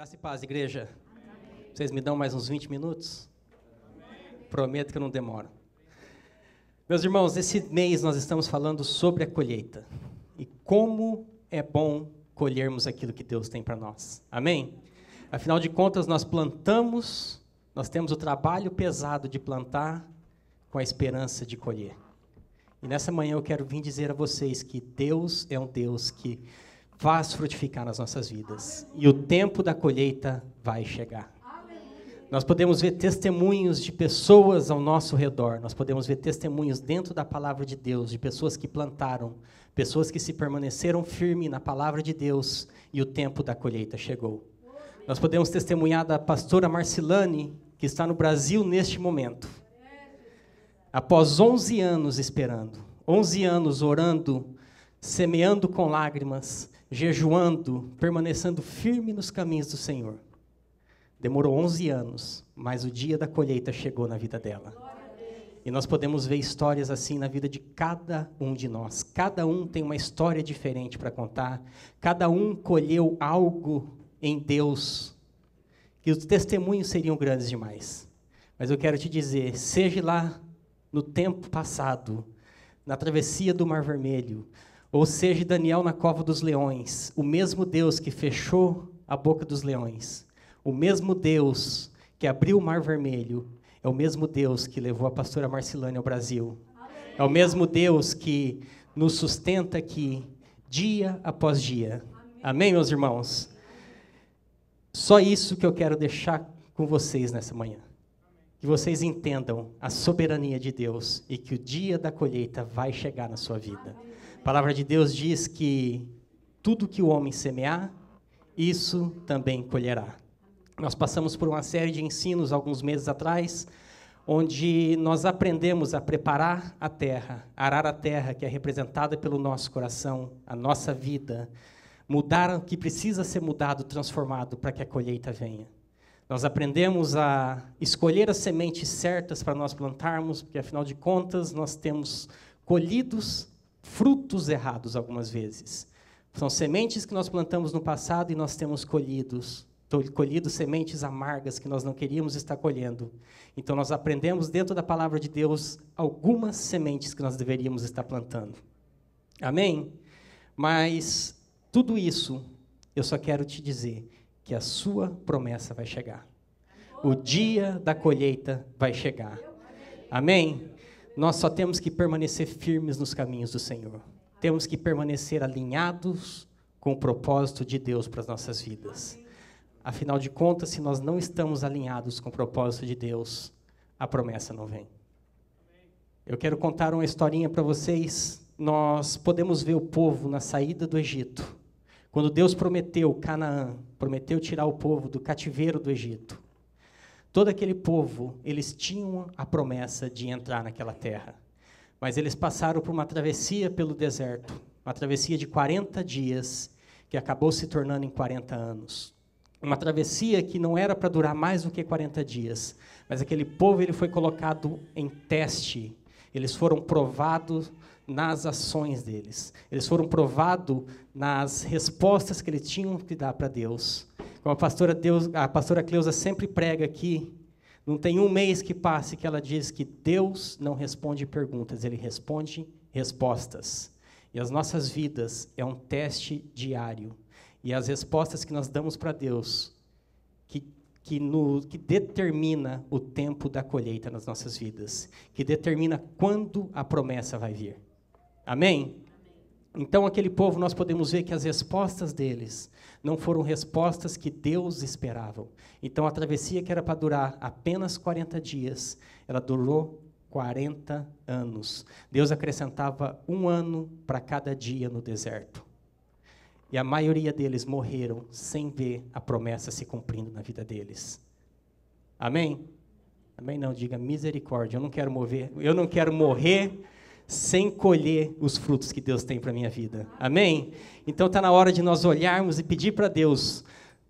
Graça e paz, igreja. Vocês me dão mais uns 20 minutos? Prometo que eu não demoro. Meus irmãos, esse mês nós estamos falando sobre a colheita e como é bom colhermos aquilo que Deus tem para nós. Amém? Afinal de contas, nós plantamos, nós temos o trabalho pesado de plantar com a esperança de colher. E nessa manhã eu quero vir dizer a vocês que Deus é um Deus que faz frutificar nas nossas vidas. E o tempo da colheita vai chegar. Nós podemos ver testemunhos de pessoas ao nosso redor, nós podemos ver testemunhos dentro da palavra de Deus, de pessoas que plantaram, pessoas que se permaneceram firmes na palavra de Deus e o tempo da colheita chegou. Nós podemos testemunhar da pastora Marcilane, que está no Brasil neste momento. Após 11 anos esperando, 11 anos orando, semeando com lágrimas, jejuando, permanecendo firme nos caminhos do Senhor. Demorou 11 anos, mas o dia da colheita chegou na vida dela. E nós podemos ver histórias assim na vida de cada um de nós. Cada um tem uma história diferente para contar. Cada um colheu algo em Deus que os testemunhos seriam grandes demais. Mas eu quero te dizer, seja lá no tempo passado, na travessia do Mar Vermelho, ou seja, Daniel na cova dos leões, o mesmo Deus que fechou a boca dos leões, o mesmo Deus que abriu o Mar Vermelho, é o mesmo Deus que levou a pastora Marcilane ao Brasil. É o mesmo Deus que nos sustenta aqui, dia após dia. Amém, meus irmãos? Só isso que eu quero deixar com vocês nessa manhã. Que vocês entendam a soberania de Deus e que o dia da colheita vai chegar na sua vida. A palavra de Deus diz que tudo que o homem semear, isso também colherá. Nós passamos por uma série de ensinos alguns meses atrás, onde nós aprendemos a preparar a terra, arar a terra que é representada pelo nosso coração, a nossa vida, mudar o que precisa ser mudado, transformado para que a colheita venha. Nós aprendemos a escolher as sementes certas para nós plantarmos, porque afinal de contas nós temos colhidos frutos errados algumas vezes. São sementes que nós plantamos no passado e nós temos colhidos, colhido sementes amargas que nós não queríamos estar colhendo. Então nós aprendemos dentro da palavra de Deus algumas sementes que nós deveríamos estar plantando. Amém? Mas tudo isso eu só quero te dizer que a sua promessa vai chegar. O dia da colheita vai chegar. Amém? Nós só temos que permanecer firmes nos caminhos do Senhor. Temos que permanecer alinhados com o propósito de Deus para as nossas vidas. Afinal de contas, se nós não estamos alinhados com o propósito de Deus, a promessa não vem. Eu quero contar uma historinha para vocês. Nós podemos ver o povo na saída do Egito. Quando Deus prometeu Canaã, prometeu tirar o povo do cativeiro do Egito. Todo aquele povo, eles tinham a promessa de entrar naquela terra. Mas eles passaram por uma travessia pelo deserto, uma travessia de 40 dias, que acabou se tornando em 40 anos. Uma travessia que não era para durar mais do que 40 dias, mas aquele povo ele foi colocado em teste. Eles foram provados nas ações deles. Eles foram provados nas respostas que eles tinham que dar para Deus. Como a pastora, Deus, a pastora Cleusa sempre prega aqui, não tem um mês que passe que ela diz que Deus não responde perguntas, ele responde respostas. E as nossas vidas é um teste diário. E as respostas que nós damos para Deus, que, que, no, que determina o tempo da colheita nas nossas vidas, que determina quando a promessa vai vir. Amém? Então, aquele povo, nós podemos ver que as respostas deles não foram respostas que Deus esperava. Então, a travessia que era para durar apenas 40 dias, ela durou 40 anos. Deus acrescentava um ano para cada dia no deserto. E a maioria deles morreram sem ver a promessa se cumprindo na vida deles. Amém? Amém? Não, diga misericórdia. Eu não quero morrer, eu não quero morrer sem colher os frutos que Deus tem para minha vida. Amém? Então está na hora de nós olharmos e pedir para Deus,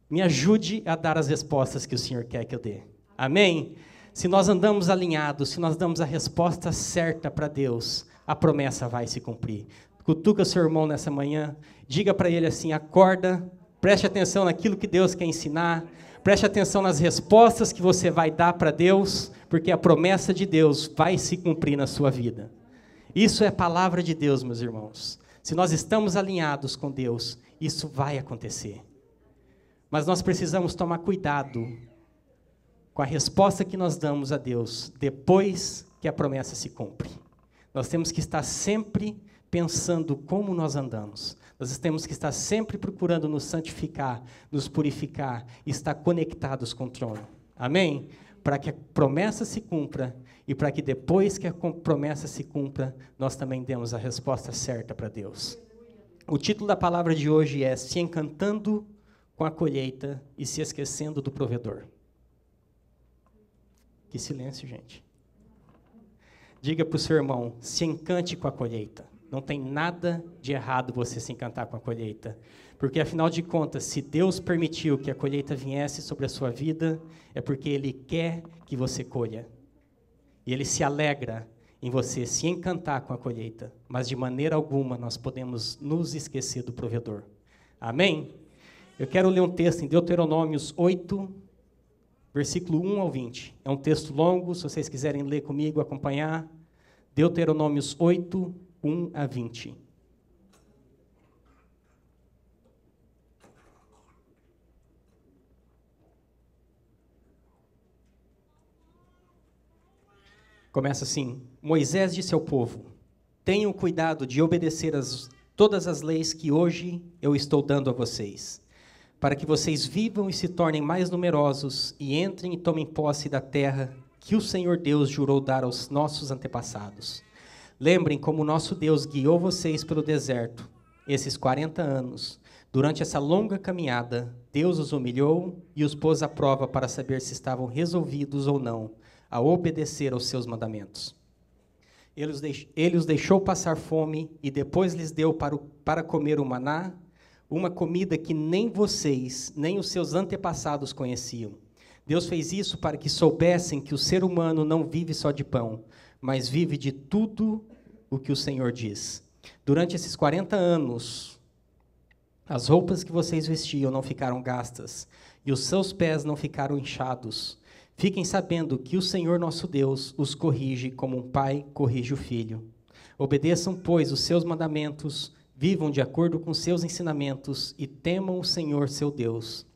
me ajude a dar as respostas que o Senhor quer que eu dê. Amém? Se nós andamos alinhados, se nós damos a resposta certa para Deus, a promessa vai se cumprir. Cutuca seu irmão nessa manhã, diga para ele assim: acorda, Preste atenção naquilo que Deus quer ensinar. Preste atenção nas respostas que você vai dar para Deus, porque a promessa de Deus vai se cumprir na sua vida. Isso é palavra de Deus, meus irmãos. Se nós estamos alinhados com Deus, isso vai acontecer. Mas nós precisamos tomar cuidado com a resposta que nós damos a Deus depois que a promessa se cumpre. Nós temos que estar sempre pensando como nós andamos. Nós temos que estar sempre procurando nos santificar, nos purificar, estar conectados com o trono. Amém? Para que a promessa se cumpra e para que depois que a promessa se cumpra, nós também demos a resposta certa para Deus. O título da palavra de hoje é Se encantando com a colheita e se esquecendo do provedor. Que silêncio, gente. Diga para o seu irmão: se encante com a colheita. Não tem nada de errado você se encantar com a colheita. Porque, afinal de contas, se Deus permitiu que a colheita viesse sobre a sua vida, é porque Ele quer que você colha. E Ele se alegra em você se encantar com a colheita. Mas, de maneira alguma, nós podemos nos esquecer do provedor. Amém? Eu quero ler um texto em Deuteronômios 8, versículo 1 ao 20. É um texto longo, se vocês quiserem ler comigo, acompanhar. Deuteronômios 8, 1 a 20. Começa assim: Moisés disse ao povo: Tenham cuidado de obedecer as, todas as leis que hoje eu estou dando a vocês para que vocês vivam e se tornem mais numerosos e entrem e tomem posse da terra que o Senhor Deus jurou dar aos nossos antepassados. Lembrem como nosso Deus guiou vocês pelo deserto esses 40 anos. Durante essa longa caminhada, Deus os humilhou e os pôs à prova para saber se estavam resolvidos ou não a obedecer aos seus mandamentos. Ele os, deixou passar fome e depois lhes deu para, o, para comer o maná uma comida que nem vocês, nem os seus antepassados conheciam. Deus fez isso para que soubessem que o ser humano não vive só de pão, mas vive de tudo o que o Senhor diz. Durante esses 40 anos, as roupas que vocês vestiam não ficaram gastas, e os seus pés não ficaram inchados. Fiquem sabendo que o Senhor nosso Deus os corrige como um pai corrige o filho. Obedeçam, pois, os seus mandamentos, Vivam de acordo com seus ensinamentos e temam o Senhor seu Deus,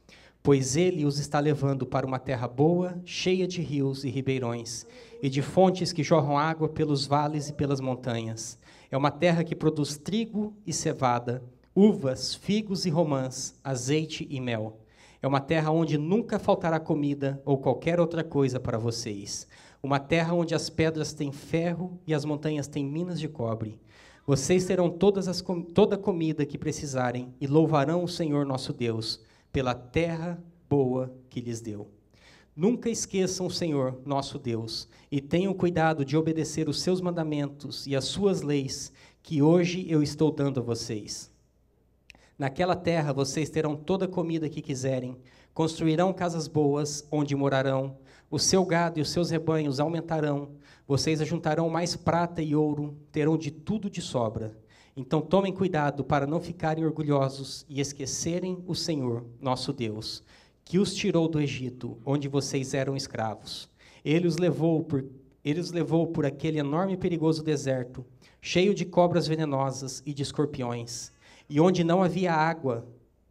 pois ele os está levando para uma terra boa, cheia de rios e ribeirões, e de fontes que jorram água pelos vales e pelas montanhas. É uma terra que produz trigo e cevada, uvas, figos e romãs, azeite e mel. É uma terra onde nunca faltará comida ou qualquer outra coisa para vocês. Uma terra onde as pedras têm ferro e as montanhas têm minas de cobre. Vocês terão todas as, toda a comida que precisarem e louvarão o Senhor nosso Deus pela terra boa que lhes deu. Nunca esqueçam o Senhor nosso Deus e tenham cuidado de obedecer os seus mandamentos e as suas leis que hoje eu estou dando a vocês. Naquela terra vocês terão toda a comida que quiserem, construirão casas boas onde morarão, o seu gado e os seus rebanhos aumentarão, vocês ajuntarão mais prata e ouro, terão de tudo de sobra. Então tomem cuidado para não ficarem orgulhosos e esquecerem o Senhor, nosso Deus, que os tirou do Egito, onde vocês eram escravos. Ele os levou por, ele os levou por aquele enorme e perigoso deserto, cheio de cobras venenosas e de escorpiões, e onde não havia água,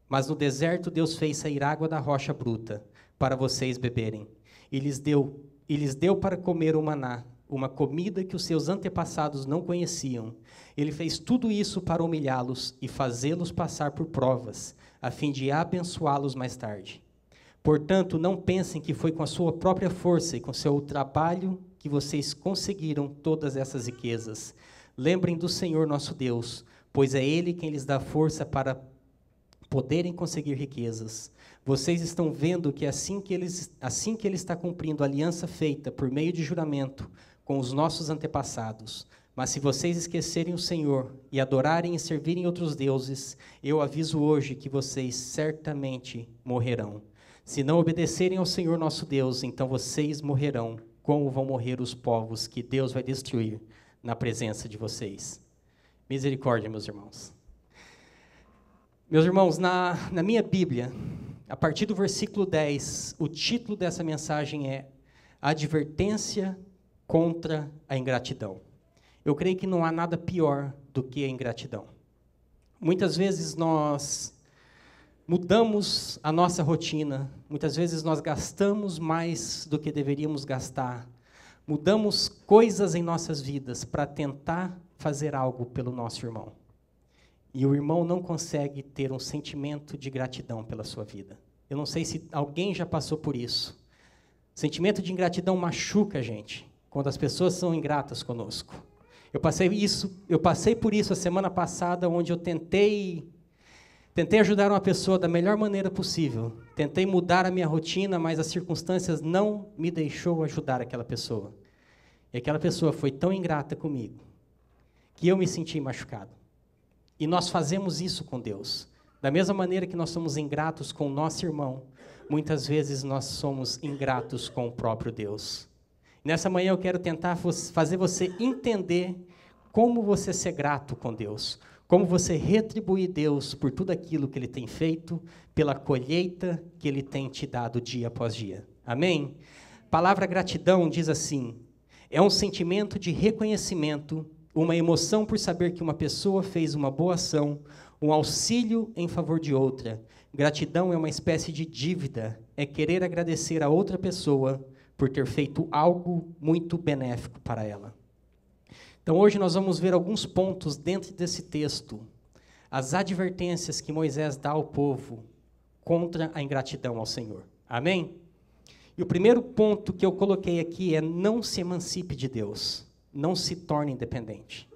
mas no deserto Deus fez sair água da rocha bruta para vocês beberem. E lhes deu, e lhes deu para comer o maná, uma comida que os seus antepassados não conheciam. Ele fez tudo isso para humilhá-los e fazê-los passar por provas, a fim de abençoá-los mais tarde. Portanto, não pensem que foi com a sua própria força e com seu trabalho que vocês conseguiram todas essas riquezas. Lembrem do Senhor nosso Deus, pois é Ele quem lhes dá força para poderem conseguir riquezas. Vocês estão vendo que assim que, eles, assim que Ele está cumprindo a aliança feita por meio de juramento, com os nossos antepassados. Mas se vocês esquecerem o Senhor e adorarem e servirem outros deuses, eu aviso hoje que vocês certamente morrerão. Se não obedecerem ao Senhor nosso Deus, então vocês morrerão, como vão morrer os povos que Deus vai destruir na presença de vocês. Misericórdia, meus irmãos. Meus irmãos, na, na minha Bíblia, a partir do versículo 10, o título dessa mensagem é Advertência contra a ingratidão. Eu creio que não há nada pior do que a ingratidão. Muitas vezes nós mudamos a nossa rotina, muitas vezes nós gastamos mais do que deveríamos gastar, mudamos coisas em nossas vidas para tentar fazer algo pelo nosso irmão. E o irmão não consegue ter um sentimento de gratidão pela sua vida. Eu não sei se alguém já passou por isso. Sentimento de ingratidão machuca a gente quando as pessoas são ingratas conosco. Eu passei isso, eu passei por isso a semana passada, onde eu tentei tentei ajudar uma pessoa da melhor maneira possível. Tentei mudar a minha rotina, mas as circunstâncias não me deixou ajudar aquela pessoa. E aquela pessoa foi tão ingrata comigo que eu me senti machucado. E nós fazemos isso com Deus. Da mesma maneira que nós somos ingratos com o nosso irmão, muitas vezes nós somos ingratos com o próprio Deus. Nessa manhã eu quero tentar fazer você entender como você ser grato com Deus, como você retribuir Deus por tudo aquilo que Ele tem feito, pela colheita que Ele tem te dado dia após dia. Amém? palavra gratidão diz assim: é um sentimento de reconhecimento uma emoção por saber que uma pessoa fez uma boa ação, um auxílio em favor de outra. Gratidão é uma espécie de dívida, é querer agradecer a outra pessoa por ter feito algo muito benéfico para ela. Então hoje nós vamos ver alguns pontos dentro desse texto, as advertências que Moisés dá ao povo contra a ingratidão ao Senhor. Amém? E o primeiro ponto que eu coloquei aqui é não se emancipe de Deus não se torne independente.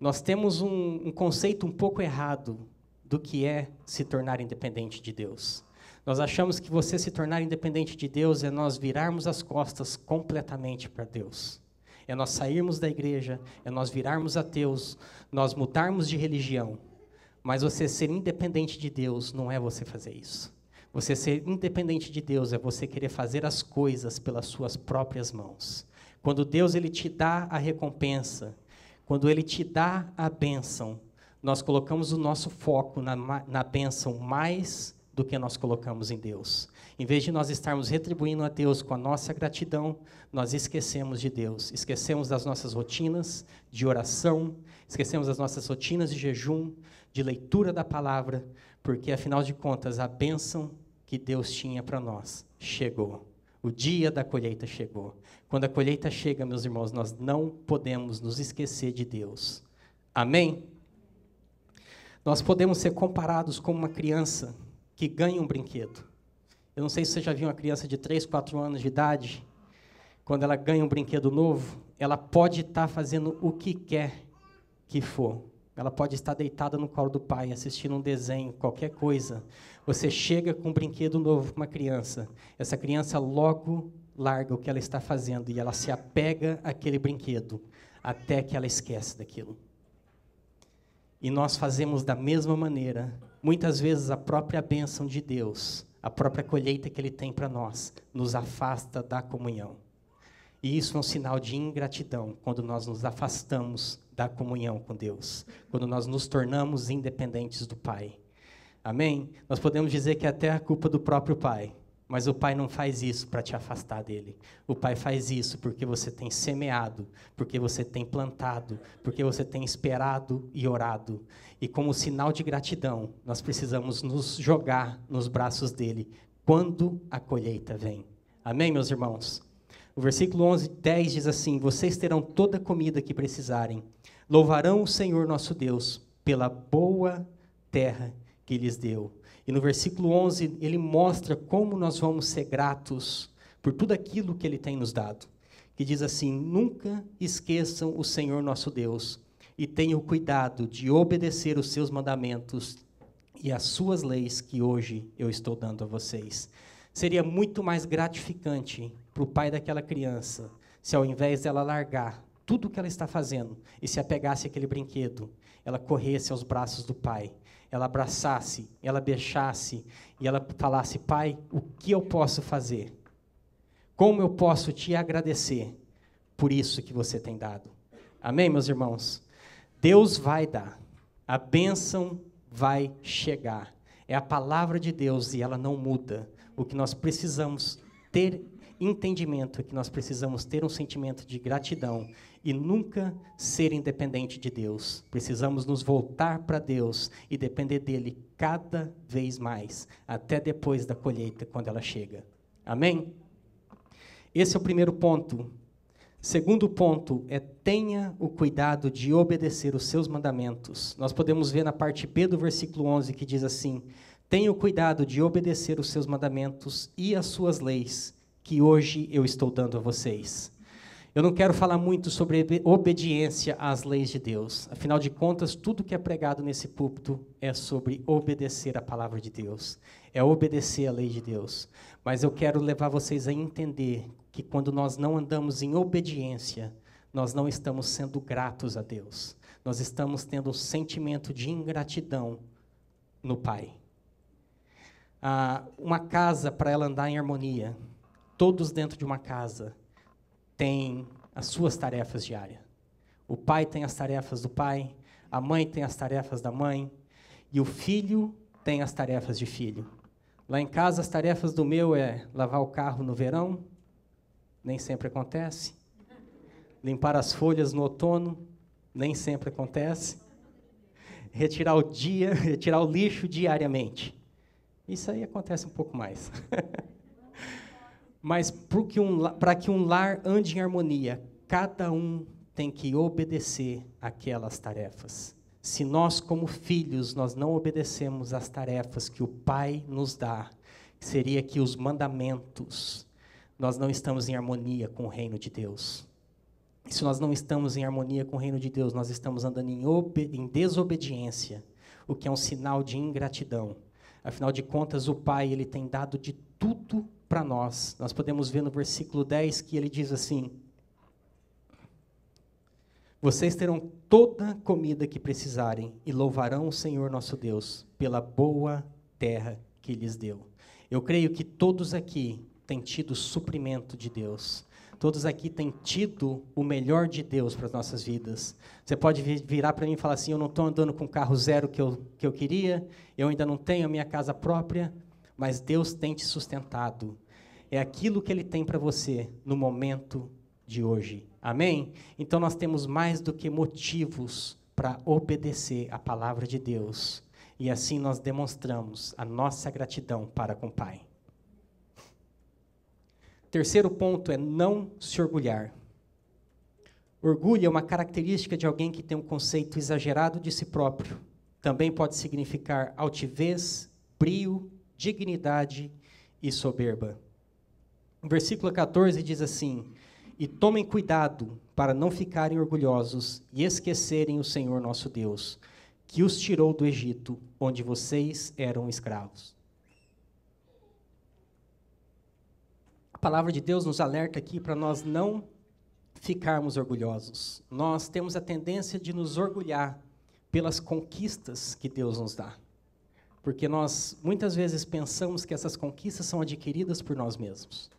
Nós temos um, um conceito um pouco errado do que é se tornar independente de Deus. Nós achamos que você se tornar independente de Deus é nós virarmos as costas completamente para Deus. É nós sairmos da igreja, é nós virarmos ateus, nós mudarmos de religião. Mas você ser independente de Deus não é você fazer isso. Você ser independente de Deus é você querer fazer as coisas pelas suas próprias mãos. Quando Deus ele te dá a recompensa, quando ele te dá a bênção, nós colocamos o nosso foco na, na bênção mais do que nós colocamos em Deus. Em vez de nós estarmos retribuindo a Deus com a nossa gratidão, nós esquecemos de Deus, esquecemos das nossas rotinas de oração, esquecemos das nossas rotinas de jejum, de leitura da palavra, porque afinal de contas a bênção que Deus tinha para nós chegou. O dia da colheita chegou. Quando a colheita chega, meus irmãos, nós não podemos nos esquecer de Deus. Amém? Nós podemos ser comparados com uma criança que ganha um brinquedo. Eu não sei se você já viu uma criança de 3, 4 anos de idade, quando ela ganha um brinquedo novo, ela pode estar fazendo o que quer que for. Ela pode estar deitada no colo do pai, assistindo um desenho, qualquer coisa. Você chega com um brinquedo novo para uma criança. Essa criança logo larga o que ela está fazendo e ela se apega àquele brinquedo até que ela esquece daquilo. E nós fazemos da mesma maneira. Muitas vezes a própria bênção de Deus, a própria colheita que Ele tem para nós, nos afasta da comunhão. E isso é um sinal de ingratidão quando nós nos afastamos da comunhão com Deus, quando nós nos tornamos independentes do Pai. Amém? Nós podemos dizer que é até a culpa do próprio Pai, mas o Pai não faz isso para te afastar dele. O Pai faz isso porque você tem semeado, porque você tem plantado, porque você tem esperado e orado. E como sinal de gratidão, nós precisamos nos jogar nos braços dele quando a colheita vem. Amém, meus irmãos? O versículo 11, 10 diz assim: Vocês terão toda a comida que precisarem. Louvarão o Senhor nosso Deus pela boa terra que lhes deu. E no versículo 11, ele mostra como nós vamos ser gratos por tudo aquilo que ele tem nos dado. Que diz assim: Nunca esqueçam o Senhor nosso Deus e tenham cuidado de obedecer os seus mandamentos e as suas leis que hoje eu estou dando a vocês. Seria muito mais gratificante para o pai daquela criança se, ao invés dela largar tudo o que ela está fazendo e se apegasse àquele brinquedo, ela corresse aos braços do pai, ela abraçasse, ela beijasse e ela falasse: Pai, o que eu posso fazer? Como eu posso te agradecer por isso que você tem dado? Amém, meus irmãos? Deus vai dar. A bênção vai chegar. É a palavra de Deus e ela não muda. O que nós precisamos ter entendimento é que nós precisamos ter um sentimento de gratidão e nunca ser independente de Deus. Precisamos nos voltar para Deus e depender dele cada vez mais, até depois da colheita, quando ela chega. Amém? Esse é o primeiro ponto. Segundo ponto é tenha o cuidado de obedecer os seus mandamentos. Nós podemos ver na parte B do versículo 11 que diz assim: Tenha o cuidado de obedecer os seus mandamentos e as suas leis, que hoje eu estou dando a vocês. Eu não quero falar muito sobre obediência às leis de Deus. Afinal de contas, tudo que é pregado nesse púlpito é sobre obedecer a palavra de Deus, é obedecer a lei de Deus. Mas eu quero levar vocês a entender que quando nós não andamos em obediência, nós não estamos sendo gratos a Deus. Nós estamos tendo um sentimento de ingratidão no Pai. Ah, uma casa, para ela andar em harmonia, todos dentro de uma casa têm as suas tarefas diárias. O pai tem as tarefas do pai, a mãe tem as tarefas da mãe, e o filho tem as tarefas de filho. Lá em casa, as tarefas do meu é lavar o carro no verão, nem sempre acontece. Limpar as folhas no outono, nem sempre acontece. Retirar o dia, retirar o lixo diariamente. Isso aí acontece um pouco mais. Mas para que, um, lar ande em harmonia, cada um tem que obedecer aquelas tarefas. Se nós, como filhos, nós não obedecemos às tarefas que o Pai nos dá, seria que os mandamentos, nós não estamos em harmonia com o reino de Deus. E se nós não estamos em harmonia com o reino de Deus, nós estamos andando em, em desobediência, o que é um sinal de ingratidão. Afinal de contas, o Pai ele tem dado de tudo para nós. Nós podemos ver no versículo 10 que ele diz assim: Vocês terão toda a comida que precisarem e louvarão o Senhor nosso Deus pela boa terra que lhes deu. Eu creio que todos aqui têm tido suprimento de Deus. Todos aqui têm tido o melhor de Deus para as nossas vidas. Você pode virar para mim e falar assim: Eu não estou andando com o carro zero que eu, que eu queria, eu ainda não tenho a minha casa própria, mas Deus tem te sustentado. É aquilo que Ele tem para você no momento de hoje. Amém? Então nós temos mais do que motivos para obedecer a palavra de Deus. E assim nós demonstramos a nossa gratidão para com o Pai. Terceiro ponto é não se orgulhar. Orgulho é uma característica de alguém que tem um conceito exagerado de si próprio. Também pode significar altivez, brio dignidade e soberba. O versículo 14 diz assim: E tomem cuidado para não ficarem orgulhosos e esquecerem o Senhor nosso Deus, que os tirou do Egito, onde vocês eram escravos. A palavra de Deus nos alerta aqui para nós não ficarmos orgulhosos. Nós temos a tendência de nos orgulhar pelas conquistas que Deus nos dá. Porque nós muitas vezes pensamos que essas conquistas são adquiridas por nós mesmos.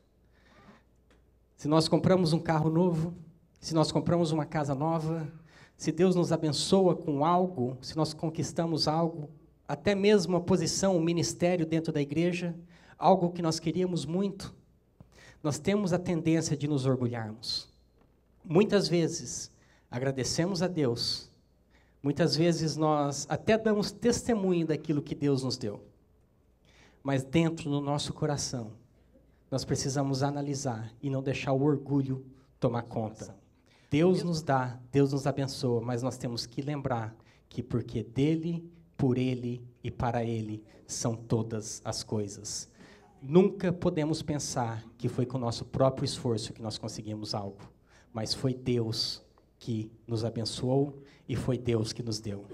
Se nós compramos um carro novo, se nós compramos uma casa nova, se Deus nos abençoa com algo, se nós conquistamos algo, até mesmo a posição, o ministério dentro da igreja, algo que nós queríamos muito, nós temos a tendência de nos orgulharmos. Muitas vezes agradecemos a Deus Muitas vezes nós até damos testemunho daquilo que Deus nos deu. Mas dentro do nosso coração, nós precisamos analisar e não deixar o orgulho tomar conta. Deus nos dá, Deus nos abençoa, mas nós temos que lembrar que porque dele, por ele e para ele são todas as coisas. Nunca podemos pensar que foi com o nosso próprio esforço que nós conseguimos algo, mas foi Deus que nos abençoou e foi Deus que nos deu.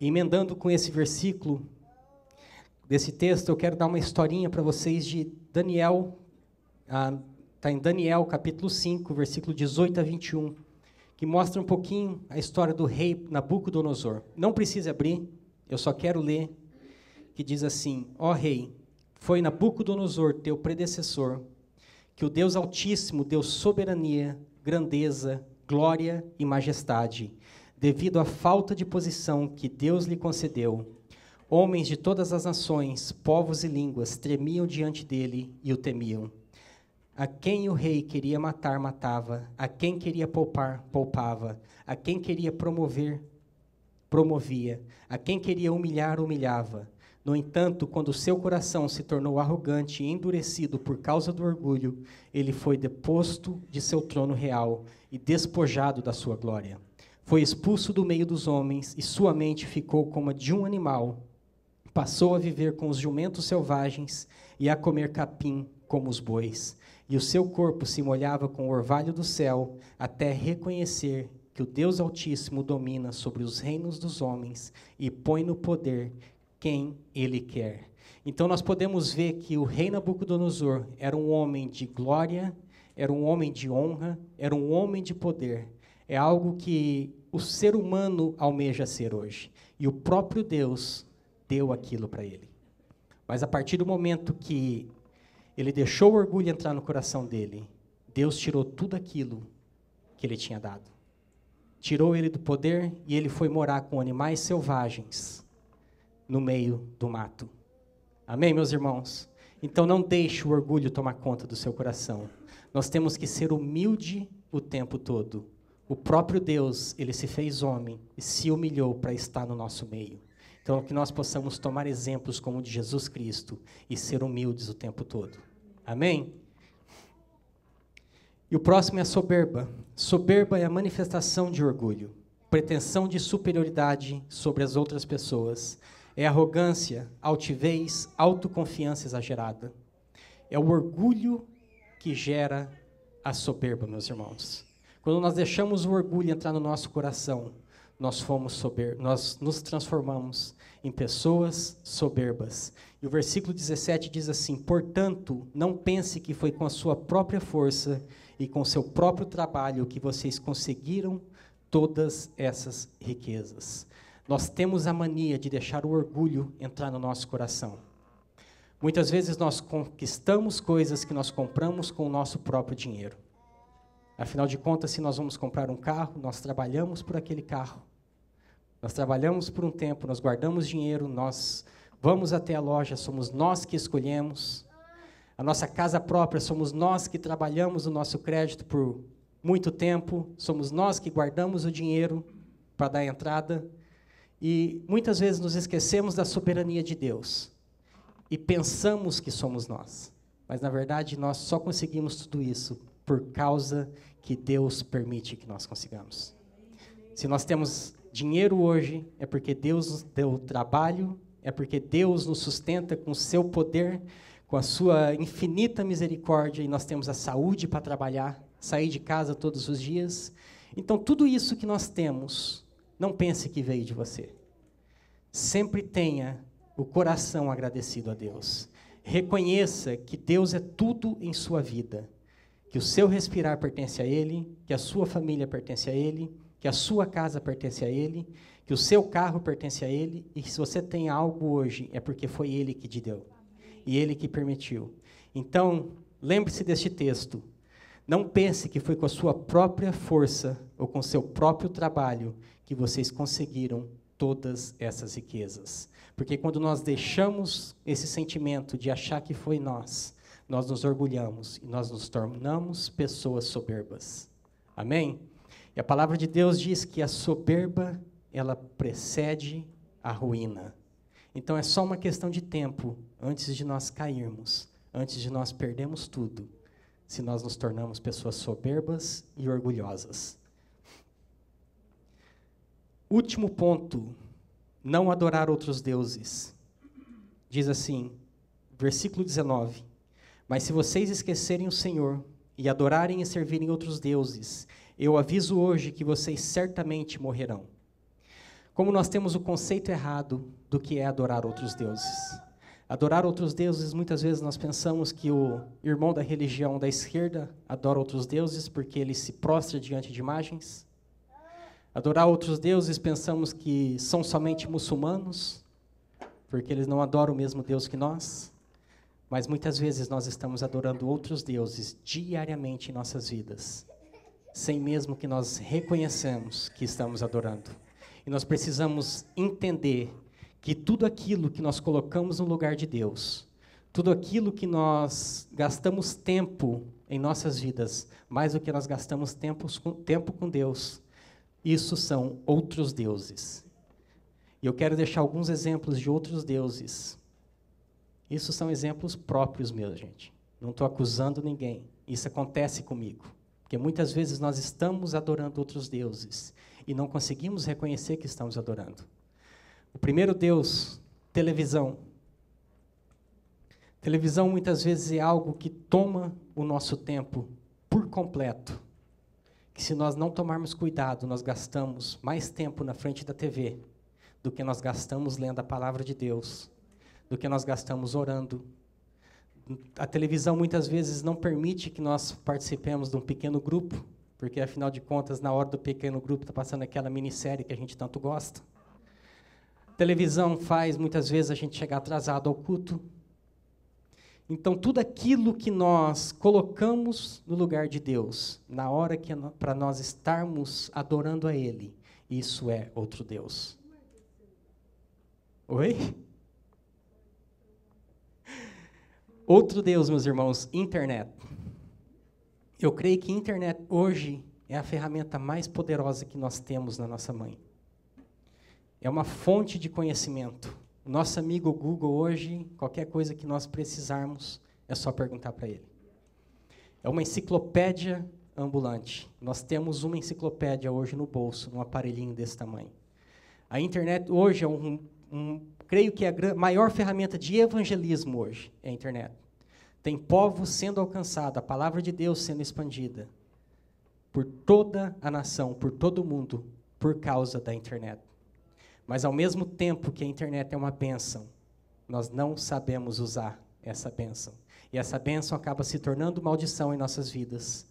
E emendando com esse versículo desse texto, eu quero dar uma historinha para vocês de Daniel, está ah, em Daniel capítulo 5, versículo 18 a 21, que mostra um pouquinho a história do rei Nabucodonosor. Não precisa abrir, eu só quero ler, que diz assim: Ó rei, foi Nabucodonosor, teu predecessor, que o Deus Altíssimo deu soberania, grandeza, glória e majestade. devido à falta de posição que Deus lhe concedeu. Homens de todas as nações, povos e línguas tremiam diante dele e o temiam. A quem o rei queria matar, matava. A quem queria poupar, poupava. A quem queria promover, promovia. A quem queria humilhar, humilhava. No entanto, quando seu coração se tornou arrogante e endurecido por causa do orgulho, ele foi deposto de seu trono real e despojado da sua glória. Foi expulso do meio dos homens e sua mente ficou como a de um animal. Passou a viver com os jumentos selvagens e a comer capim como os bois e o seu corpo se molhava com o orvalho do céu, até reconhecer que o Deus Altíssimo domina sobre os reinos dos homens e põe no poder quem ele quer. Então nós podemos ver que o rei Nabucodonosor era um homem de glória, era um homem de honra, era um homem de poder. É algo que o ser humano almeja ser hoje. E o próprio Deus deu aquilo para ele. Mas a partir do momento que ele deixou o orgulho entrar no coração dele. Deus tirou tudo aquilo que ele tinha dado. Tirou ele do poder e ele foi morar com animais selvagens no meio do mato. Amém, meus irmãos? Então não deixe o orgulho tomar conta do seu coração. Nós temos que ser humilde o tempo todo. O próprio Deus, ele se fez homem e se humilhou para estar no nosso meio. Então, que nós possamos tomar exemplos como o de Jesus Cristo e ser humildes o tempo todo. Amém? E o próximo é a soberba. Soberba é a manifestação de orgulho, pretensão de superioridade sobre as outras pessoas. É arrogância, altivez, autoconfiança exagerada. É o orgulho que gera a soberba, meus irmãos. Quando nós deixamos o orgulho entrar no nosso coração, nós fomos sober nós nos transformamos em pessoas soberbas. E o versículo 17 diz assim: Portanto, não pense que foi com a sua própria força e com o seu próprio trabalho que vocês conseguiram todas essas riquezas. Nós temos a mania de deixar o orgulho entrar no nosso coração. Muitas vezes nós conquistamos coisas que nós compramos com o nosso próprio dinheiro. Afinal de contas, se nós vamos comprar um carro, nós trabalhamos por aquele carro. Nós trabalhamos por um tempo, nós guardamos dinheiro, nós vamos até a loja, somos nós que escolhemos. A nossa casa própria, somos nós que trabalhamos o nosso crédito por muito tempo, somos nós que guardamos o dinheiro para dar entrada. E muitas vezes nos esquecemos da soberania de Deus e pensamos que somos nós. Mas na verdade nós só conseguimos tudo isso por causa que Deus permite que nós consigamos. Se nós temos dinheiro hoje é porque Deus nos deu trabalho, é porque Deus nos sustenta com o seu poder, com a sua infinita misericórdia, e nós temos a saúde para trabalhar, sair de casa todos os dias. Então, tudo isso que nós temos, não pense que veio de você. Sempre tenha o coração agradecido a Deus. Reconheça que Deus é tudo em sua vida, que o seu respirar pertence a Ele, que a sua família pertence a Ele, que a sua casa pertence a Ele, que o seu carro pertence a Ele, e que se você tem algo hoje é porque foi Ele que te deu e Ele que permitiu. Então, lembre-se deste texto. Não pense que foi com a sua própria força ou com seu próprio trabalho que vocês conseguiram todas essas riquezas. Porque quando nós deixamos esse sentimento de achar que foi nós, nós nos orgulhamos e nós nos tornamos pessoas soberbas. Amém? E a palavra de Deus diz que a soberba, ela precede a ruína. Então é só uma questão de tempo antes de nós cairmos, antes de nós perdermos tudo, se nós nos tornamos pessoas soberbas e orgulhosas. Último ponto, não adorar outros deuses. Diz assim, versículo 19: Mas se vocês esquecerem o Senhor e adorarem e servirem outros deuses, eu aviso hoje que vocês certamente morrerão. Como nós temos o conceito errado do que é adorar outros deuses. Adorar outros deuses, muitas vezes nós pensamos que o irmão da religião da esquerda adora outros deuses porque ele se prostra diante de imagens. Adorar outros deuses, pensamos que são somente muçulmanos, porque eles não adoram o mesmo Deus que nós. Mas muitas vezes nós estamos adorando outros deuses diariamente em nossas vidas sem mesmo que nós reconheçamos que estamos adorando. E nós precisamos entender que tudo aquilo que nós colocamos no lugar de Deus, tudo aquilo que nós gastamos tempo em nossas vidas, mais do que nós gastamos tempo com, tempo com Deus, isso são outros deuses. E eu quero deixar alguns exemplos de outros deuses. Isso são exemplos próprios meus, gente. Não estou acusando ninguém. Isso acontece comigo. Porque muitas vezes nós estamos adorando outros deuses e não conseguimos reconhecer que estamos adorando. O primeiro Deus, televisão. Televisão muitas vezes é algo que toma o nosso tempo por completo. Que se nós não tomarmos cuidado, nós gastamos mais tempo na frente da TV do que nós gastamos lendo a palavra de Deus, do que nós gastamos orando. A televisão muitas vezes não permite que nós participemos de um pequeno grupo, porque afinal de contas, na hora do pequeno grupo está passando aquela minissérie que a gente tanto gosta. Televisão faz muitas vezes a gente chegar atrasado ao culto. Então, tudo aquilo que nós colocamos no lugar de Deus, na hora que para nós estarmos adorando a Ele, isso é outro Deus. Oi? Outro Deus, meus irmãos, internet. Eu creio que internet hoje é a ferramenta mais poderosa que nós temos na nossa mãe. É uma fonte de conhecimento. Nosso amigo Google hoje, qualquer coisa que nós precisarmos, é só perguntar para ele. É uma enciclopédia ambulante. Nós temos uma enciclopédia hoje no bolso, num aparelhinho desse tamanho. A internet hoje é um, um creio que é a maior ferramenta de evangelismo hoje é a internet. Tem povos sendo alcançados, a palavra de Deus sendo expandida por toda a nação, por todo o mundo, por causa da internet. Mas ao mesmo tempo que a internet é uma bênção, nós não sabemos usar essa bênção. E essa bênção acaba se tornando maldição em nossas vidas.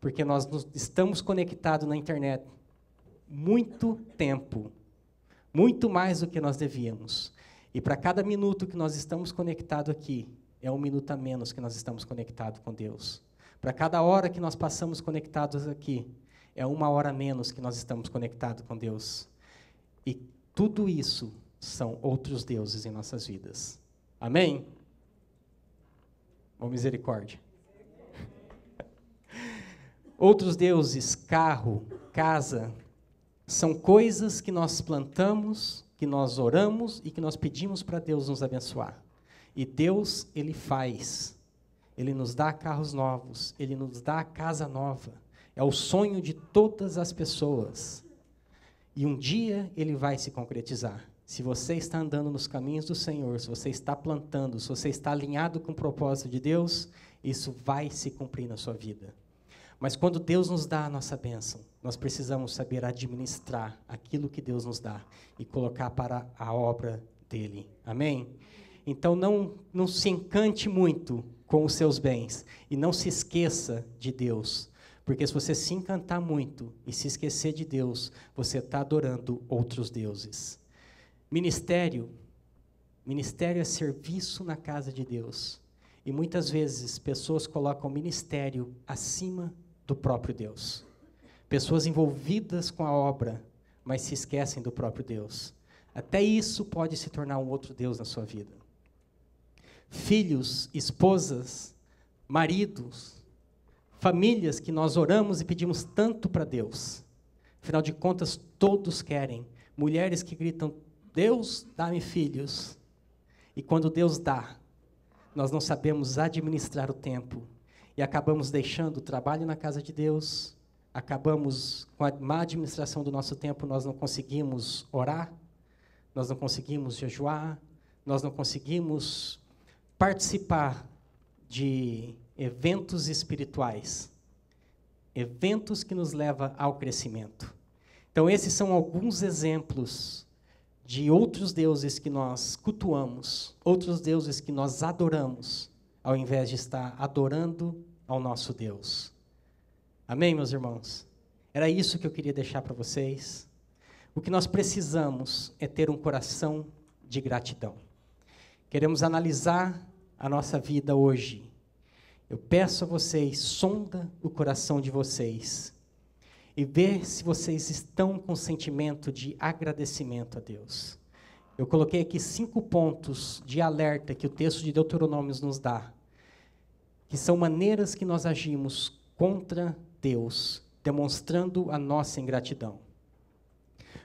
Porque nós estamos conectados na internet muito tempo, muito mais do que nós devíamos. E para cada minuto que nós estamos conectados aqui, é um minuto a menos que nós estamos conectados com Deus. Para cada hora que nós passamos conectados aqui, é uma hora a menos que nós estamos conectados com Deus. E tudo isso são outros deuses em nossas vidas. Amém? Ou misericórdia. Outros deuses, carro, casa, são coisas que nós plantamos, que nós oramos e que nós pedimos para Deus nos abençoar. E Deus, Ele faz. Ele nos dá carros novos, Ele nos dá casa nova. É o sonho de todas as pessoas. E um dia ele vai se concretizar. Se você está andando nos caminhos do Senhor, se você está plantando, se você está alinhado com o propósito de Deus, isso vai se cumprir na sua vida. Mas quando Deus nos dá a nossa bênção, nós precisamos saber administrar aquilo que Deus nos dá e colocar para a obra dele. Amém? Então não, não se encante muito com os seus bens e não se esqueça de Deus. Porque se você se encantar muito e se esquecer de Deus, você está adorando outros deuses. Ministério. Ministério é serviço na casa de Deus. E muitas vezes pessoas colocam ministério acima do próprio Deus. Pessoas envolvidas com a obra, mas se esquecem do próprio Deus. Até isso pode se tornar um outro Deus na sua vida. Filhos, esposas, maridos, famílias que nós oramos e pedimos tanto para Deus. Afinal de contas, todos querem. Mulheres que gritam: Deus, dá-me filhos. E quando Deus dá, nós não sabemos administrar o tempo e acabamos deixando o trabalho na casa de Deus, acabamos com a má administração do nosso tempo, nós não conseguimos orar, nós não conseguimos jejuar, nós não conseguimos participar de eventos espirituais, eventos que nos levam ao crescimento. Então, esses são alguns exemplos de outros deuses que nós cultuamos, outros deuses que nós adoramos, ao invés de estar adorando ao nosso Deus. Amém, meus irmãos? Era isso que eu queria deixar para vocês. O que nós precisamos é ter um coração de gratidão. Queremos analisar a nossa vida hoje eu peço a vocês, sonda o coração de vocês e ver se vocês estão com sentimento de agradecimento a Deus. Eu coloquei aqui cinco pontos de alerta que o texto de Deuteronômios nos dá, que são maneiras que nós agimos contra Deus, demonstrando a nossa ingratidão.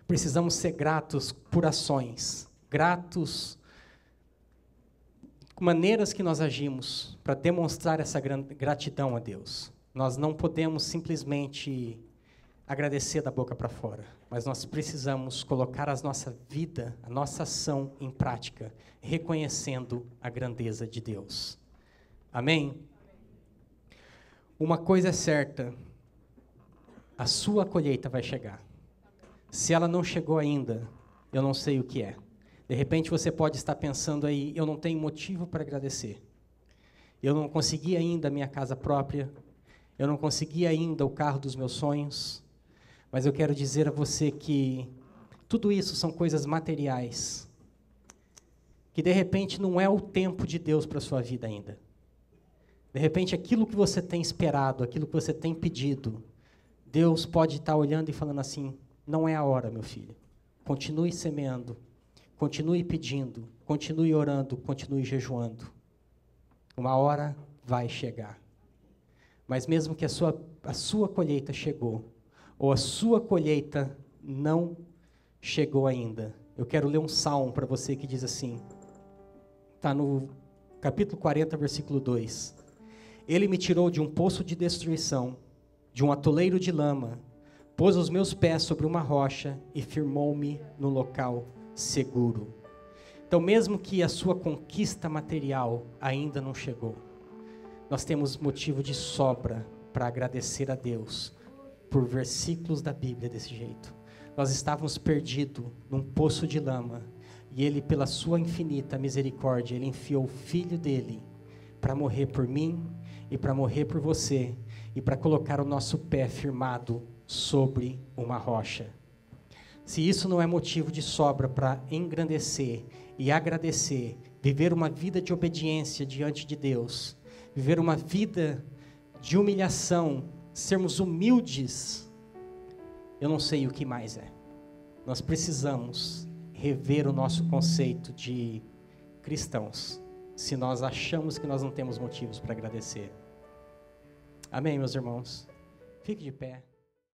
Precisamos ser gratos por ações, gratos maneiras que nós agimos para demonstrar essa gratidão a Deus. Nós não podemos simplesmente agradecer da boca para fora, mas nós precisamos colocar a nossa vida, a nossa ação em prática, reconhecendo a grandeza de Deus. Amém? Uma coisa é certa, a sua colheita vai chegar. Se ela não chegou ainda, eu não sei o que é. De repente você pode estar pensando aí, eu não tenho motivo para agradecer. Eu não consegui ainda a minha casa própria, eu não consegui ainda o carro dos meus sonhos, mas eu quero dizer a você que tudo isso são coisas materiais, que de repente não é o tempo de Deus para a sua vida ainda. De repente, aquilo que você tem esperado, aquilo que você tem pedido, Deus pode estar olhando e falando assim: não é a hora, meu filho. Continue semeando, continue pedindo, continue orando, continue jejuando. Uma hora vai chegar. Mas mesmo que a sua, a sua colheita chegou, ou a sua colheita não chegou ainda, eu quero ler um salmo para você que diz assim, está no capítulo 40, versículo 2. Ele me tirou de um poço de destruição, de um atoleiro de lama, pôs os meus pés sobre uma rocha e firmou-me no local seguro. Então, mesmo que a sua conquista material ainda não chegou, nós temos motivo de sobra para agradecer a Deus por versículos da Bíblia desse jeito. Nós estávamos perdidos num poço de lama e Ele, pela Sua infinita misericórdia, Ele enfiou o Filho dele para morrer por mim e para morrer por você e para colocar o nosso pé firmado sobre uma rocha. Se isso não é motivo de sobra para engrandecer e agradecer, viver uma vida de obediência diante de Deus, viver uma vida de humilhação, sermos humildes, eu não sei o que mais é. Nós precisamos rever o nosso conceito de cristãos, se nós achamos que nós não temos motivos para agradecer. Amém, meus irmãos? Fique de pé.